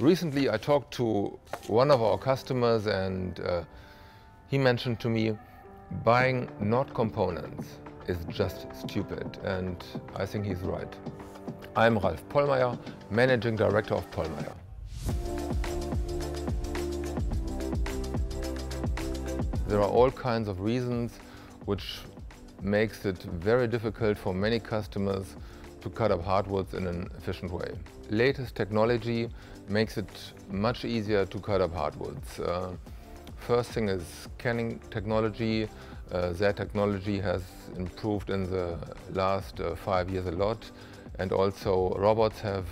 Recently I talked to one of our customers and uh, he mentioned to me buying not components is just stupid and I think he's right. I'm Ralf Pollmeier, Managing Director of Pollmeier. There are all kinds of reasons which makes it very difficult for many customers to cut up hardwoods in an efficient way. Latest technology makes it much easier to cut up hardwoods. Uh, first thing is scanning technology. Uh, that technology has improved in the last uh, five years a lot and also robots have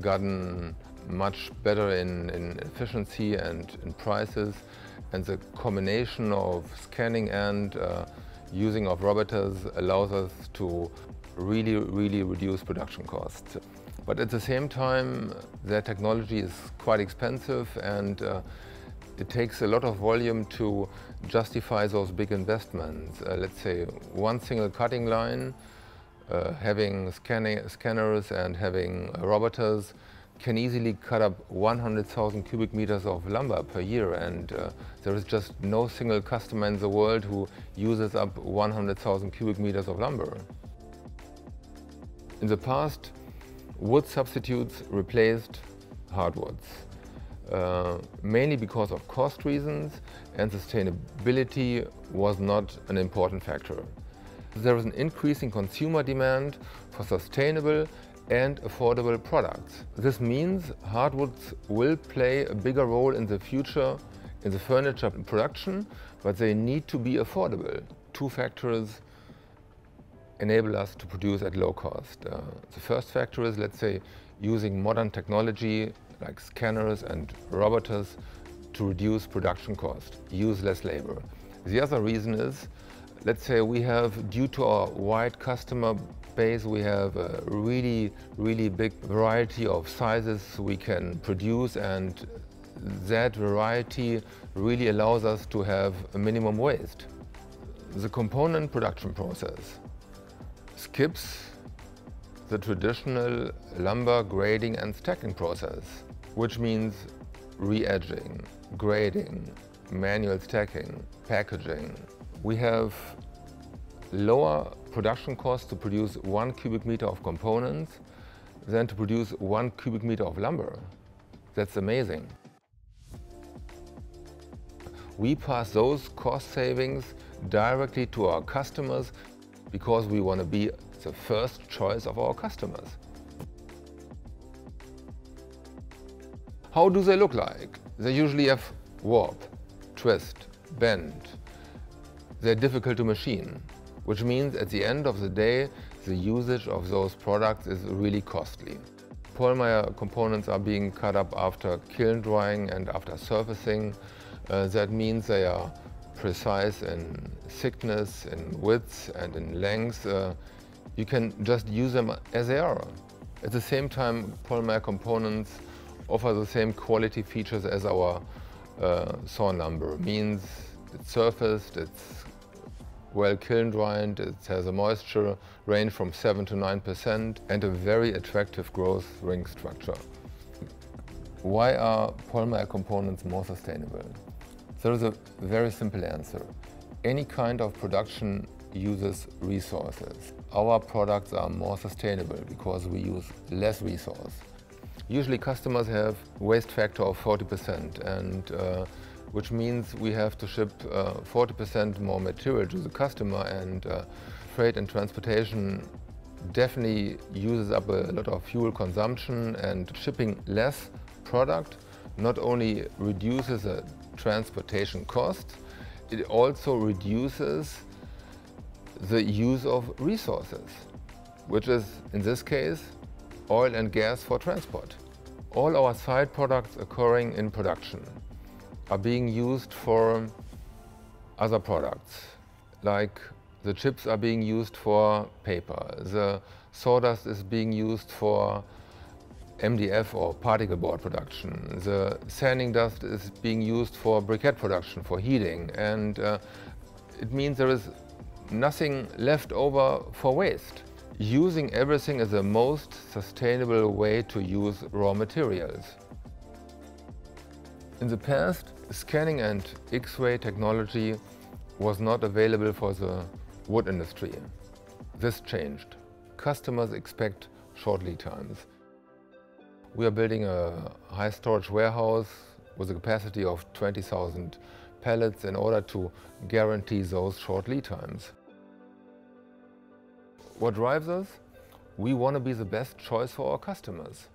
gotten much better in, in efficiency and in prices and the combination of scanning and uh, using of robots allows us to really, really reduce production costs. But at the same time, their technology is quite expensive and uh, it takes a lot of volume to justify those big investments. Uh, let's say one single cutting line, uh, having scanning, scanners and having roboters can easily cut up 100,000 cubic meters of lumber per year and uh, there is just no single customer in the world who uses up 100,000 cubic meters of lumber. In the past, wood substitutes replaced hardwoods, uh, mainly because of cost reasons and sustainability was not an important factor. There is an increasing consumer demand for sustainable and affordable products. This means hardwoods will play a bigger role in the future in the furniture production, but they need to be affordable. Two factors enable us to produce at low cost. Uh, the first factor is, let's say, using modern technology like scanners and robots to reduce production cost, use less labor. The other reason is, let's say we have, due to our wide customer base, we have a really, really big variety of sizes we can produce and that variety really allows us to have a minimum waste. The component production process skips the traditional lumber grading and stacking process, which means re-edging, grading, manual stacking, packaging. We have lower production costs to produce one cubic meter of components than to produce one cubic meter of lumber. That's amazing. We pass those cost savings directly to our customers because we want to be the first choice of our customers. How do they look like? They usually have warp, twist, bend. They're difficult to machine, which means at the end of the day, the usage of those products is really costly. Pollmeier components are being cut up after kiln drying and after surfacing. Uh, that means they are precise in thickness, in width and in length. Uh, you can just use them as they are. At the same time, Pollmeier components offer the same quality features as our uh, sawn lumber. Means it's surfaced, it's well kiln dried, it has a moisture range from 7 to 9% and a very attractive growth ring structure. Why are Pollmeier components more sustainable? There is a very simple answer. Any kind of production uses resources. Our products are more sustainable because we use less resource. Usually customers have waste factor of 40% and uh, which means we have to ship 40% uh, more material to the customer and uh, freight and transportation definitely uses up a lot of fuel consumption and shipping less product not only reduces the transportation costs, it also reduces the use of resources, which is, in this case, oil and gas for transport. All our side products occurring in production are being used for other products, like the chips are being used for paper, the sawdust is being used for MDF or particle board production. The sanding dust is being used for briquette production, for heating, and uh, it means there is nothing left over for waste. Using everything is the most sustainable way to use raw materials. In the past, scanning and X-ray technology was not available for the wood industry. This changed. Customers expect short lead times. We are building a high storage warehouse with a capacity of 20,000 pallets in order to guarantee those short lead times. What drives us? We want to be the best choice for our customers.